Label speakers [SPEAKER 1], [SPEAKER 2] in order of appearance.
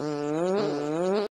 [SPEAKER 1] Mm.